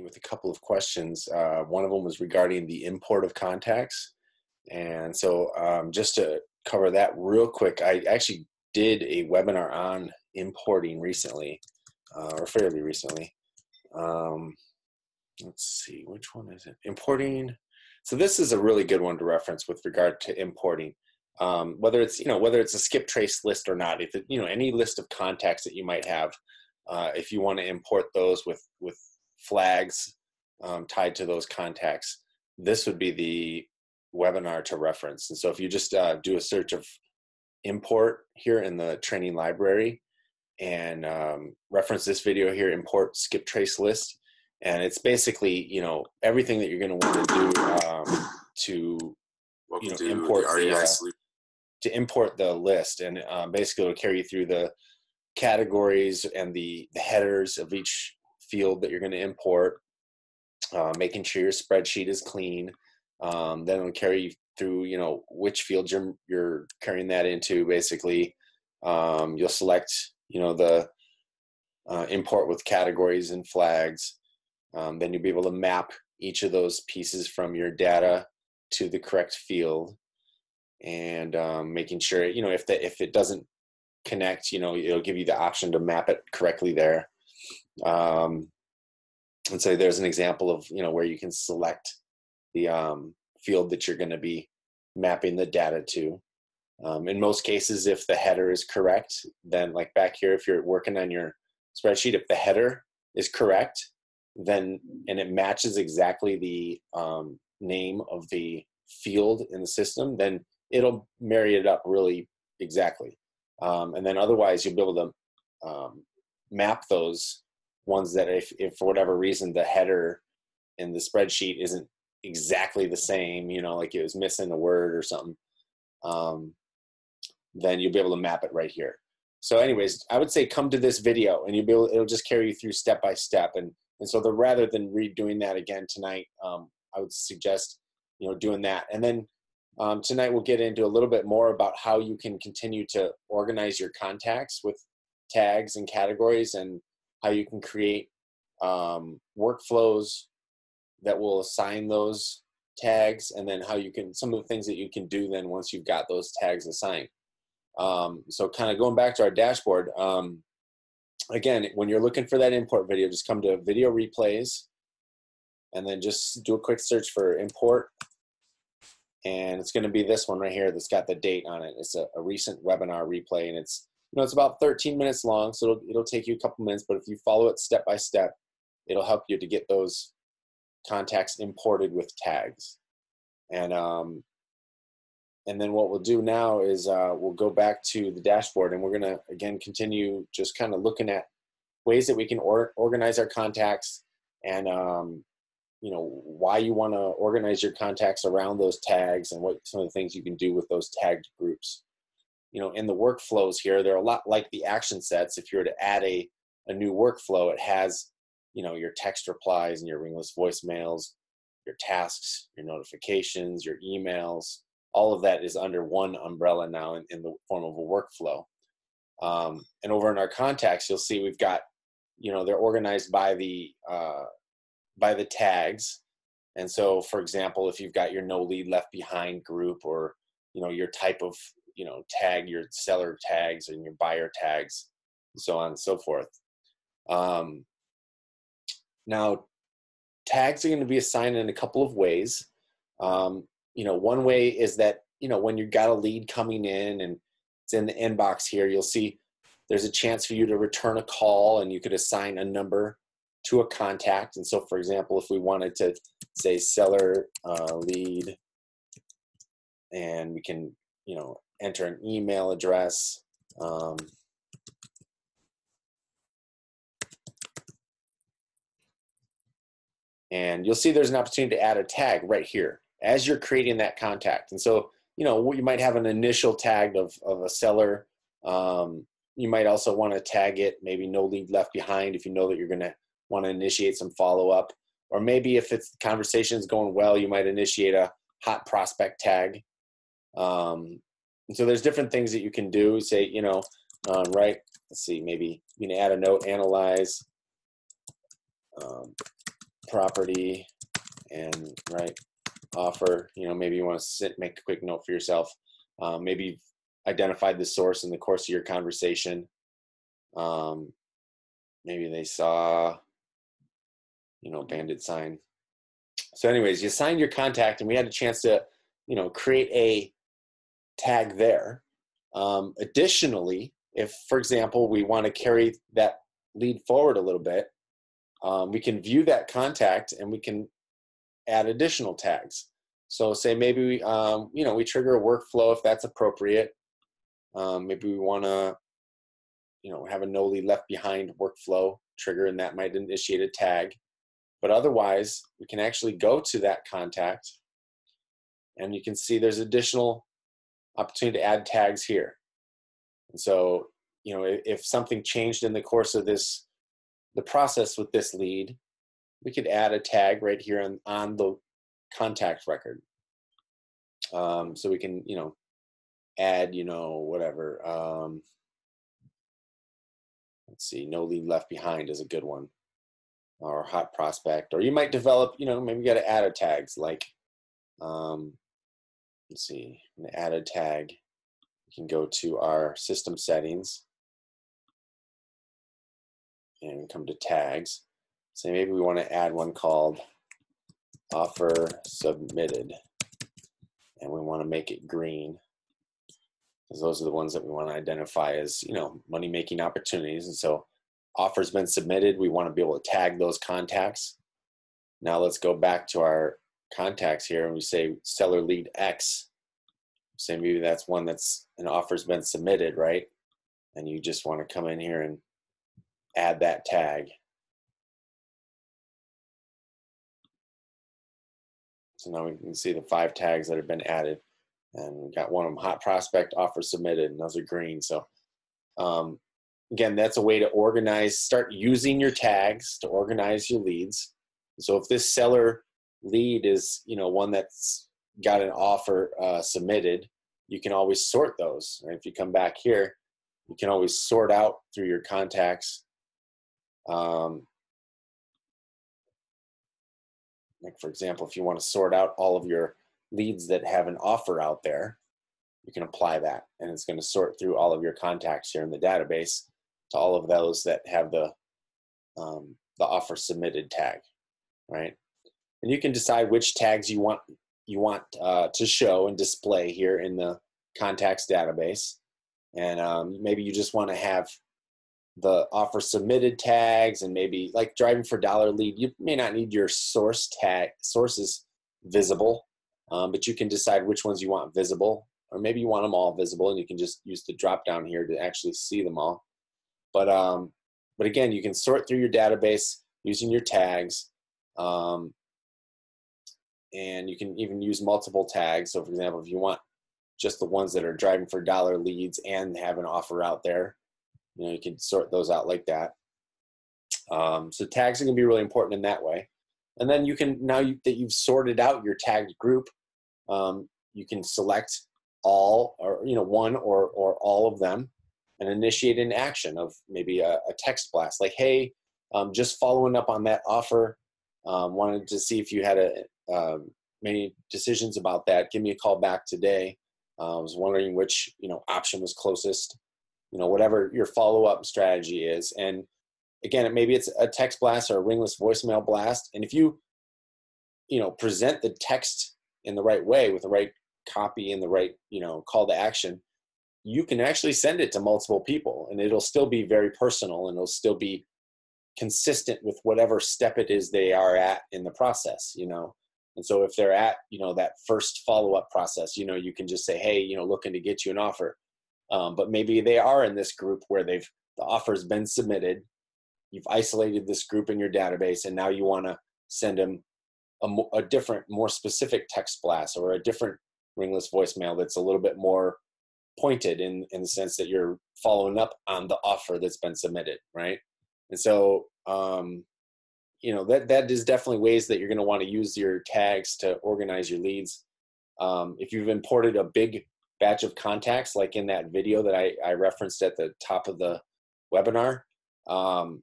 with a couple of questions. Uh, one of them was regarding the import of contacts. And so, um, just to cover that real quick, I actually did a webinar on importing recently, uh, or fairly recently. Um, let's see, which one is it? Importing. So this is a really good one to reference with regard to importing. Um, whether it's you know whether it's a skip trace list or not, if it, you know any list of contacts that you might have, uh, if you want to import those with with flags um, tied to those contacts, this would be the webinar to reference. And so if you just uh, do a search of import here in the training library and um, reference this video here, import skip trace list. And it's basically, you know, everything that you're going to want to do um, to, you know, import the, uh, to import the list. And um, basically it'll carry you through the categories and the, the headers of each field that you're going to import, uh, making sure your spreadsheet is clean. Um, then it'll carry through, you know, which field you're, you're carrying that into. Basically, um, you'll select, you know, the uh, import with categories and flags. Um, then you'll be able to map each of those pieces from your data to the correct field, and um, making sure, you know, if that if it doesn't connect, you know, it'll give you the option to map it correctly there. Um, and so there's an example of you know where you can select the um, field that you're going to be mapping the data to. Um, in most cases, if the header is correct, then like back here, if you're working on your spreadsheet, if the header is correct, then and it matches exactly the um, name of the field in the system, then it'll marry it up really exactly. Um, and then otherwise, you'll be able to um, map those ones that if, if for whatever reason the header in the spreadsheet isn't exactly the same, you know, like it was missing a word or something, um, then you'll be able to map it right here. So, anyways, I would say come to this video, and you'll be able. It'll just carry you through step by step, and and so the rather than redoing that again tonight, um, I would suggest you know doing that, and then um, tonight we'll get into a little bit more about how you can continue to organize your contacts with tags and categories, and how you can create um, workflows that will assign those tags and then how you can some of the things that you can do then once you've got those tags assigned. Um, so kind of going back to our dashboard um, again when you're looking for that import video just come to video replays and then just do a quick search for import. And it's going to be this one right here that's got the date on it. It's a, a recent webinar replay and it's you know it's about 13 minutes long so it'll, it'll take you a couple minutes but if you follow it step by step it'll help you to get those contacts imported with tags. And um, and then what we'll do now is uh, we'll go back to the dashboard and we're gonna again continue just kind of looking at ways that we can or- organize our contacts and um, you know why you want to organize your contacts around those tags and what some of the things you can do with those tagged groups you know in the workflows here they're a lot like the action sets. If you were to add a, a new workflow it has you know your text replies and your ringless voicemails your tasks your notifications your emails. All of that is under one umbrella now in, in the form of a workflow. Um, and over in our contacts you'll see we've got you know they're organized by the uh, by the tags. And so for example if you've got your no lead left behind group or you know your type of you know tag your seller tags and your buyer tags and so on and so forth um, now, tags are going to be assigned in a couple of ways. Um, you know, one way is that you know when you've got a lead coming in and it's in the inbox here, you'll see there's a chance for you to return a call, and you could assign a number to a contact. And so, for example, if we wanted to say seller uh, lead, and we can you know enter an email address. Um, and you'll see there's an opportunity to add a tag right here as you're creating that contact. And so, you know, you might have an initial tag of, of a seller. Um, you might also want to tag it, maybe no lead left behind if you know that you're going to want to initiate some follow up. Or maybe if it's conversation is going well, you might initiate a hot prospect tag. Um, so there's different things that you can do. Say, you know, um, right? Let's see, maybe you can add a note, analyze. Um, property and right offer. You know, maybe you want to sit, make a quick note for yourself. Um, maybe you've identified the source in the course of your conversation. Um, maybe they saw, you know, bandit sign. So, anyways, you signed your contact, and we had a chance to, you know, create a tag there. Um, additionally, if, for example, we want to carry that lead forward a little bit, um, we can view that contact and we can add additional tags. So say maybe we, um, you know, we trigger a workflow if that's appropriate. Um, maybe we want to, you know, have a no lead left behind workflow trigger, and that might initiate a tag. But otherwise, we can actually go to that contact, and you can see there's additional opportunity to add tags here. And so, you know, if something changed in the course of this, the process with this lead, we could add a tag right here on, on the contact record. Um, so we can, you know, add, you know, whatever. Um, let's see, no lead left behind is a good one, or hot prospect. Or you might develop, you know, maybe you got to add a tags like, um, let's see, and add a tag. We can go to our system settings. And come to tags. So maybe we want to add one called offer submitted. And we want to make it green. Because those are the ones that we want to identify as you know money making opportunities. And so offers been submitted. We want to be able to tag those contacts. Now let's go back to our contacts here and we say seller lead x say maybe that's one that's an offer's been submitted right and you just want to come in here and add that tag So now we can see the five tags that have been added. And we got one of them, hot prospect offer submitted, and those are green. So um, again, that's a way to organize, start using your tags to organize your leads. So if this seller lead is, you know, one that's got an offer uh, submitted, you can always sort those. If you come back here, you can always sort out through your contacts um, Like for example, if you want to sort out all of your leads that have an offer out there, you can apply that and it's going to sort through all of your contacts here in the database to all of those that have the um, the offer submitted tag, right? And you can decide which tags you want you want uh, to show and display here in the contacts database. And um, maybe you just want to have the offer submitted tags and maybe like driving for dollar lead you may not need your source tag sources visible um, but you can decide which ones you want visible or maybe you want them all visible and you can just use the drop down here to actually see them all but um, but again you can sort through your database using your tags um, and you can even use multiple tags. So for example if you want just the ones that are driving for dollar leads and have an offer out there you know you can sort those out like that. Um, so tags are going to be really important in that way. And then you can now you, that you've sorted out your tagged group um, you can select all or you know one or or all of them and initiate an action of maybe a, a text blast like hey um, just following up on that offer um, wanted to see if you had a um, many decisions about that. Give me a call back today. Uh, i was wondering which you know option was closest you know whatever your follow-up strategy is. And again maybe it's a text blast or a ringless voicemail blast. And if you you know present the text in the right way with the right copy and the right you know call to action you can actually send it to multiple people and it'll still be very personal and it'll still be consistent with whatever step it is they are at in the process you know? And so if they're at you know that first follow-up process you know you can just say hey you know looking to get you an offer. Um, but maybe they are in this group where they've the offer's been submitted you've isolated this group in your database and now you want to send them a, a, different more specific text blast or a different ringless voicemail that's a little bit more pointed in in the sense that you're following up on the offer that's been submitted right and so um, you know that that is definitely ways that you're going to want to use your tags to organize your leads um, if you've imported a big batch of contacts, like in that video that I, I referenced at the top of the webinar. Um,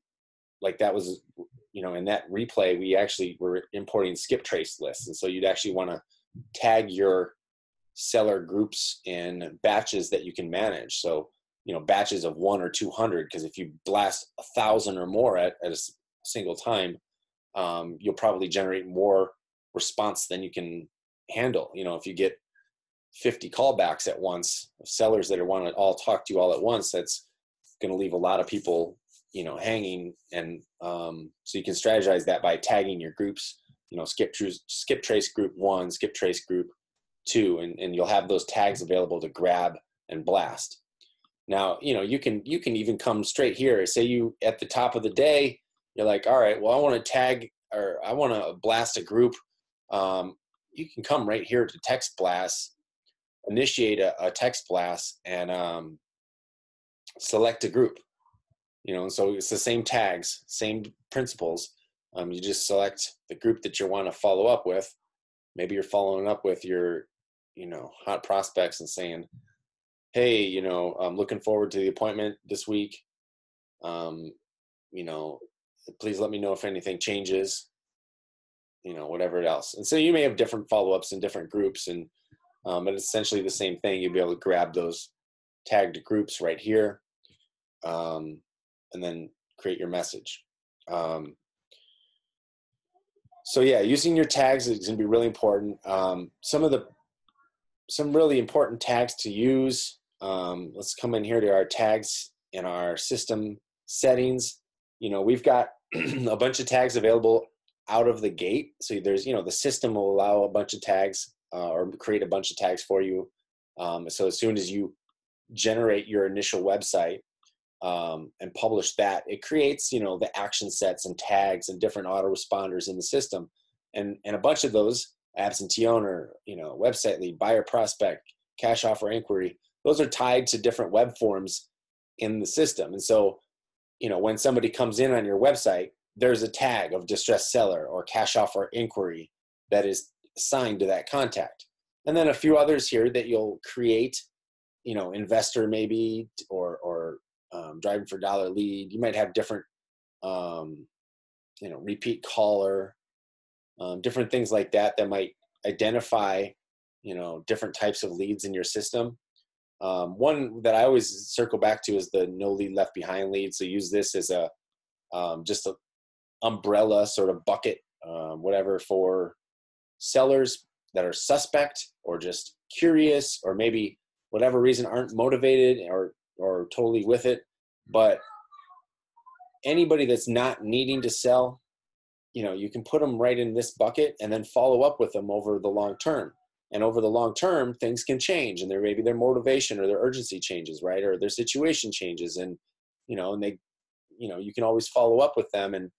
like that was you know, in that replay, we actually were importing skip trace lists. And so you'd actually want to tag your seller groups in batches that you can manage. So, you know, batches of one or 200, because if you blast a thousand or more at, at a single time, um, you'll probably generate more response than you can handle. You know, if you get 50 callbacks at once, sellers that are want to all talk to you all at once, that's going to leave a lot of people, you know, hanging. And um, so you can strategize that by tagging your groups. You know, skip trace, skip trace group one, skip trace group two, and, and you'll have those tags available to grab and blast. Now, you know, you can you can even come straight here. Say you at the top of the day, you're like, all right, well, I want to tag or I want to blast a group. Um, you can come right here to text blast, initiate a, a text blast, and um, select a group. You know, so it's the same tags, same principles. Um, you just select the group that you want to follow up with. Maybe you're following up with your, you know, hot prospects and saying, "Hey, you know, I'm looking forward to the appointment this week. Um, you know, please let me know if anything changes. You know, whatever else." And so you may have different follow-ups in different groups, and um, but essentially the same thing. You'll be able to grab those tagged groups right here um, and then create your message. Um, so yeah, using your tags is going to be really important. Um, some of the some really important tags to use. Um, let's come in here to our tags in our system settings. You know, we've got a bunch of tags available out of the gate. So there's, you know, the system will allow a bunch of tags uh, or create a bunch of tags for you. Um, so as soon as you generate your initial website, um, and publish that, it creates you know the action sets and tags and different autoresponders in the system, and and a bunch of those absentee owner, you know, website lead, buyer prospect, cash offer inquiry, those are tied to different web forms in the system, and so you know when somebody comes in on your website, there's a tag of distressed seller or cash offer inquiry that is assigned to that contact, and then a few others here that you'll create you know investor maybe or or um, driving for dollar lead. You might have different, um, you know, repeat caller, um, different things like that that might identify, you know, different types of leads in your system. Um, one that I always circle back to is the no lead left behind lead. So use this as a um, just a umbrella sort of bucket, um, whatever for sellers that are suspect or just curious or maybe whatever reason aren't motivated or or totally with it. But anybody that's not needing to sell, you know, you can put them right in this bucket and then follow up with them over the long term. And over the long term, things can change, and there maybe their motivation or their urgency changes, right, or their situation changes, and you know, and they, you know, you can always follow up with them and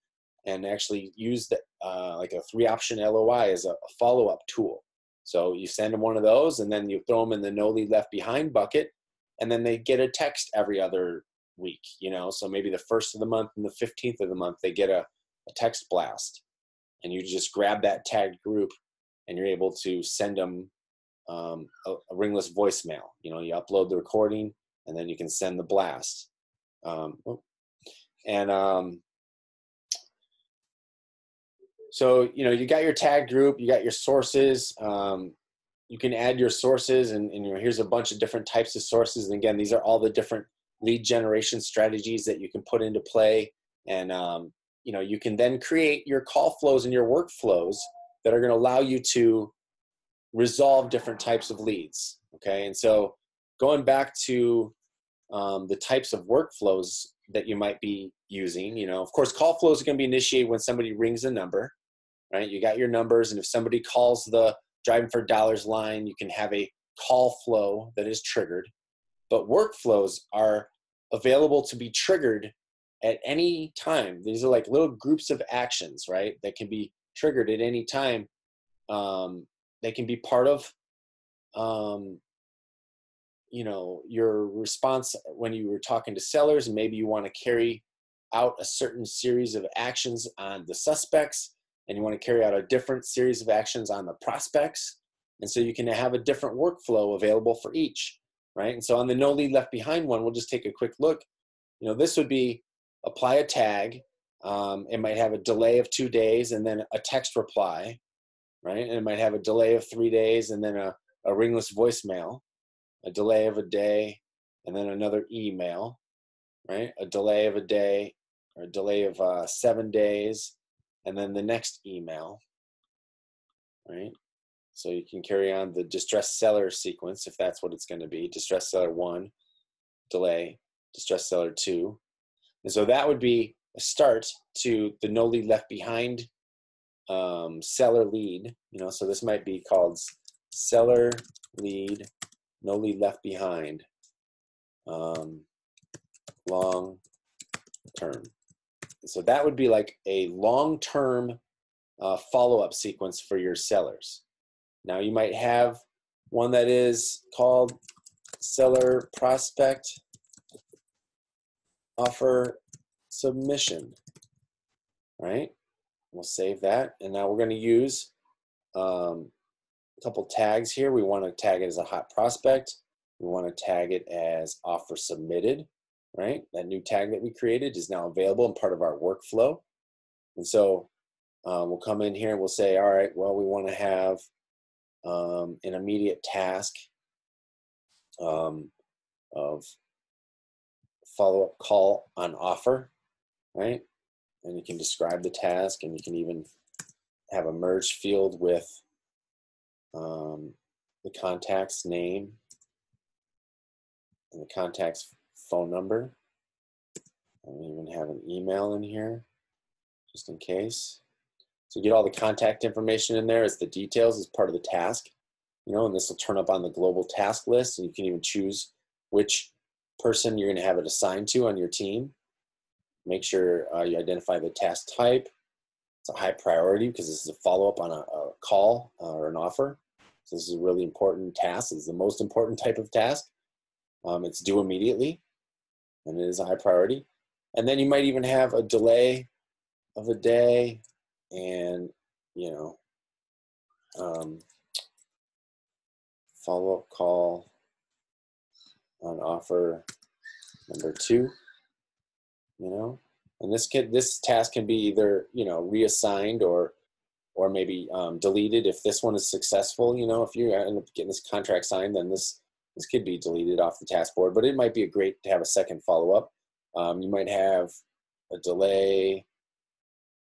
and actually use the uh, like a three option LOI as a, a follow up tool. So you send them one of those, and then you throw them in the no lead left behind bucket, and then they get a text every other week you know so maybe the first of the month and the 15th of the month they get a, a text blast and you just grab that tagged group and you're able to send them um, a, a, ringless voicemail. You know you upload the recording and then you can send the blast. Um, oh, and um, so you know you got your tag group you got your sources um, you can add your sources and, and, you know here's a bunch of different types of sources and again these are all the different lead generation strategies that you can put into play and um, you know you can then create your call flows and your workflows that are going to allow you to resolve different types of leads okay and so going back to um, the types of workflows that you might be using you know of course call flows are going to be initiated when somebody rings a number right you got your numbers and if somebody calls the driving for dollars line, you can have a call flow that is triggered. But workflows are available to be triggered at any time. These are like little groups of actions, right? That can be triggered at any time. Um, they can be part of, um, you know, your response when you were talking to sellers, and maybe you want to carry out a certain series of actions on the suspects and you want to carry out a different series of actions on the prospects. And so you can have a different workflow available for each, right? And so on the no lead left behind one, we'll just take a quick look. You know, this would be apply a tag Um, it might have a delay of two days and then a text reply, right? And it might have a delay of three days and then a, a ringless voicemail, a delay of a day and then another email, right? A delay of a day or a delay of uh, seven days and then the next email, right? So you can carry on the distress seller sequence if that's what it's going to be. Distress seller one, delay, distress seller two. And so that would be start to the no lead left behind um, seller lead. You know, so this might be called seller lead, no lead left behind, um, long term. So that would be like a long term uh, follow up sequence for your sellers. Now you might have one that is called seller prospect offer submission, right? We'll save that. And now we're going to use um, a couple tags here. We want to tag it as a hot prospect. We want to tag it as offer submitted, right? That new tag that we created is now available and part of our workflow. And so um, we'll come in here and we'll say, all right, well, we want to have um, an immediate task um, of follow-up call on offer, right? And you can describe the task and you can even have a merge field with um, the contact's name and the contact's phone number. And we even have an email in here, just in case. So get all the contact information in there as the details as part of the task, you know, and this will turn up on the global task list and you can even choose which person you're going to have it assigned to on your team. Make sure uh, you identify the task type. It's a high priority because this is a follow-up on a, a call uh, or an offer. So this is a really important task. It's the most important type of task. Um, it's due immediately, and it is a high priority. And then you might even have a delay of a day, and you know, um, follow-up call on offer number two, you know, and this can this task can be either you know reassigned or or maybe um, deleted if this one is successful. You know, if you end up getting this contract signed, then this this could be deleted off the task board. But it might be a great to have a second follow up. Um, you might have a delay.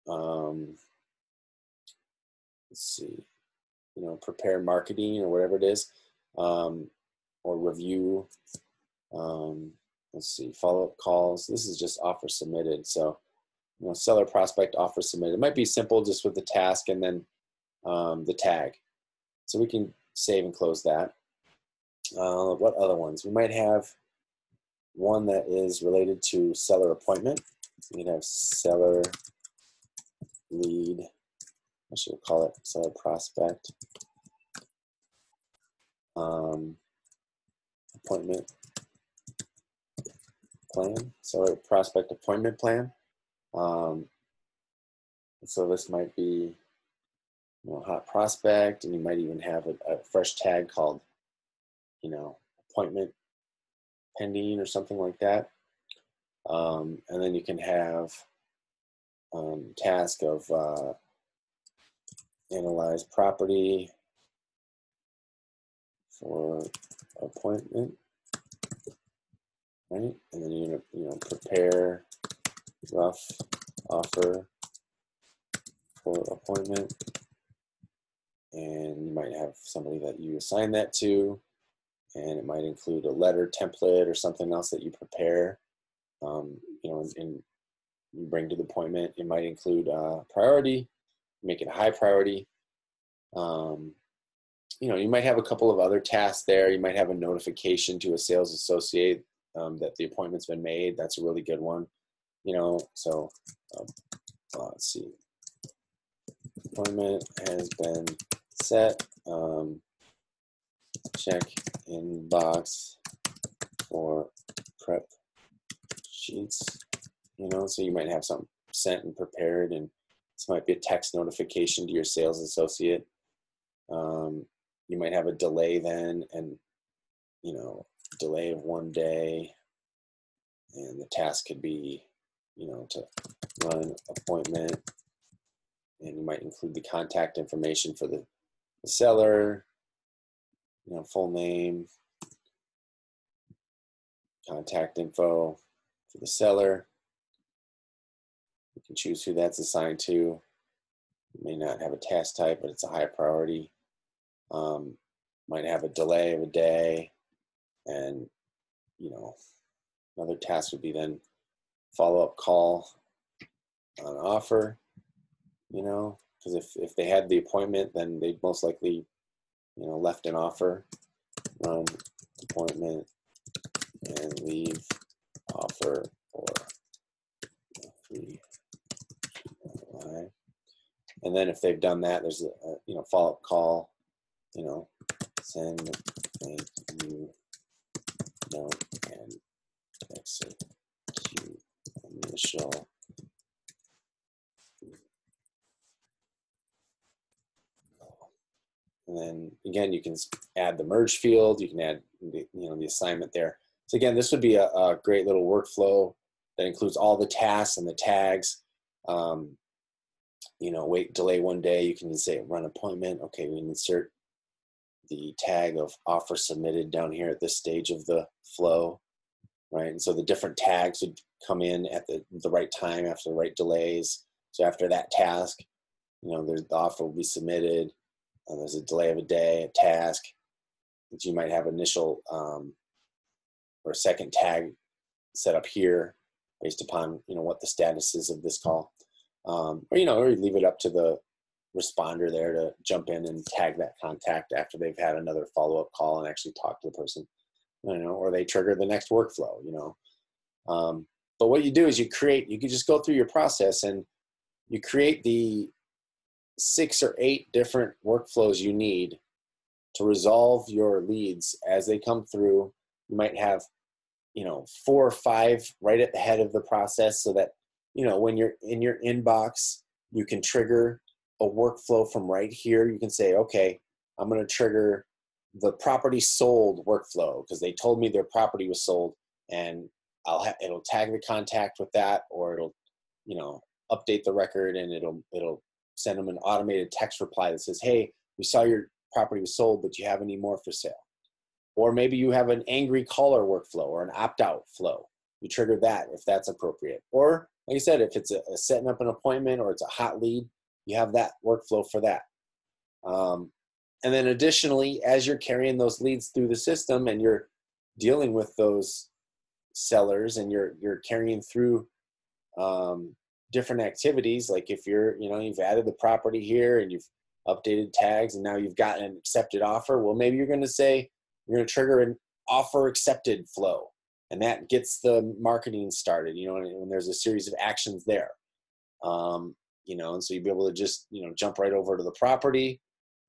Um, let's see, you know, prepare marketing or whatever it is, um, or review um, let's see, follow-up calls. This is just offer submitted. So, you know, seller prospect offer submitted. It might be simple just with the task and then um, the tag. So we can save and close that. Uh, what other ones? We might have one that is related to seller appointment. You can have seller lead, I should call it seller prospect um, appointment plan, so a prospect appointment plan. Um, so this might be you know, hot prospect, and you might even have a, a fresh tag called, you know, appointment pending or something like that. Um, and then you can have um, task of uh, analyze property for appointment right? And then you're gonna, you know, prepare rough offer for appointment. And you might have somebody that you assign that to, and it might include a letter template or something else that you prepare, um, you know, and, you bring to the appointment. It might include uh, priority, make it a high priority. Um, you know, you might have a couple of other tasks there. You might have a notification to a sales associate um, that the appointment's been made. That's a really good one. You know, so uh, uh, let's see. Appointment has been set. Um, check inbox for prep sheets. You know, so you might have something sent and prepared, and this might be a text notification to your sales associate. Um, you might have a delay then, and you know delay of one day, and the task could be, you know, to run appointment. And you might include the contact information for the, the seller, you know, full name, contact info for the seller. You can choose who that's assigned to. You may not have a task type, but it's a high priority. Um, might have a delay of a day, and you know, another task would be then follow up call on offer. You know, because if if they had the appointment, then they'd most likely, you know, left an offer, run appointment, and leave offer or free and then if they've done that, there's a, you know follow up call, you know, send thank you note and execute initial and then again you can add the merge field you can add the, you know the assignment there so again this would be a, a great little workflow that includes all the tasks and the tags um, you know, wait, delay one day, you can say run appointment. Okay, we insert the tag of offer submitted down here at this stage of the flow, right? And so the different tags would come in at the, the right time after the right delays. So after that task, you know, the offer will be submitted. And there's a delay of a day, a task that you might have initial um, or second tag set up here based upon you know what the status is of this call um, or you know, or you leave it up to the responder there to jump in and tag that contact after they've had another follow-up call and actually talk to the person, you know, or they trigger the next workflow, you know. Um, but what you do is you create, you can just go through your process and you create the six or eight different workflows you need to resolve your leads as they come through. You might have, you know, four or five right at the head of the process so that you know when you're in your inbox you can trigger a workflow from right here you can say okay i'm going to trigger the property sold workflow because they told me their property was sold and i'll it'll tag the contact with that or it'll you know update the record and it'll it'll send them an automated text reply that says hey we saw your property was sold but you have any more for sale? Or maybe you have an angry caller workflow or an opt-out flow. You trigger that if that's appropriate. Or like I said, if it's a, a setting up an appointment or it's a hot lead, you have that workflow for that. Um, and then additionally, as you're carrying those leads through the system and you're dealing with those sellers and you're you're carrying through um, different activities, like if you're you know you've added the property here and you've updated tags and now you've gotten an accepted offer, well maybe you're going to say you're going to trigger an offer accepted flow and that gets the marketing started you know when there's a series of actions there um, you know and so you'd be able to just you know jump right over to the property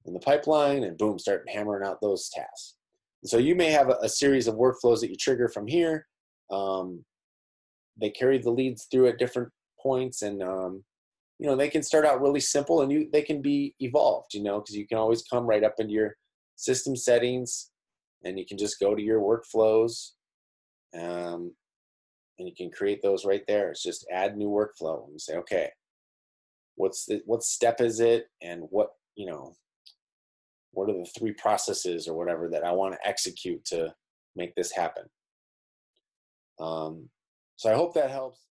in the pipeline and boom start hammering out those tasks and so you may have a, a, series of workflows that you trigger from here um, they carry the leads through at different points and um, you know they can start out really simple and you they can be evolved you know because you can always come right up into your system settings and you can just go to your workflows um, and you can create those right there. It's just add new workflow and say, okay, what's the what step is it, and what you know, what are the three processes or whatever that I want to execute to make this happen. Um, so I hope that helps.